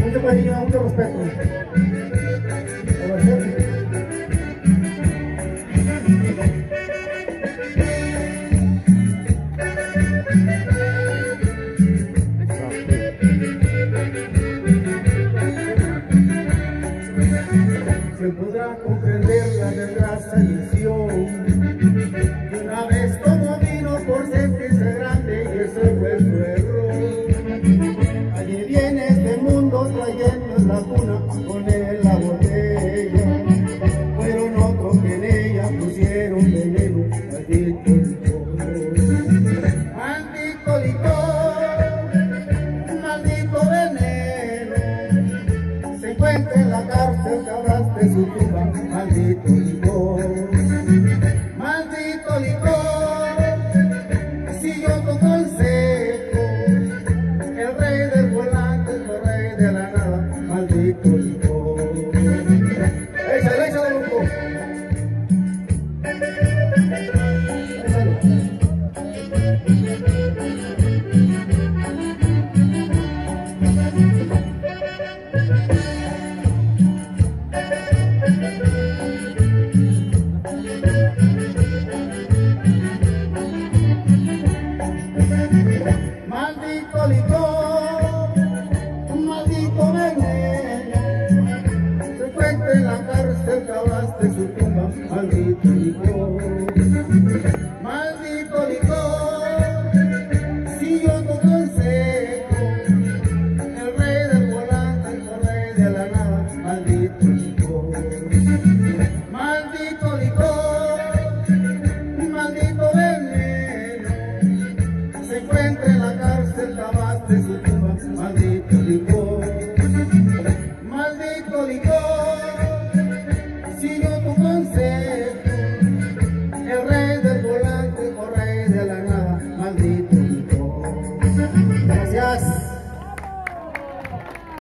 Mucho cariño, mucho respeto. Se podrá comprender la desgracia y mundo trayendo en la cuna con él la botella. Fueron otros que en ella pusieron veneno, maldito licor. Maldito licor, maldito veneno. Se encuentra en la cárcel, cavaste su tumba, maldito licor. Maldito licor, si yo no consejo, el rey de colanas el rey de la nave, maldito licor.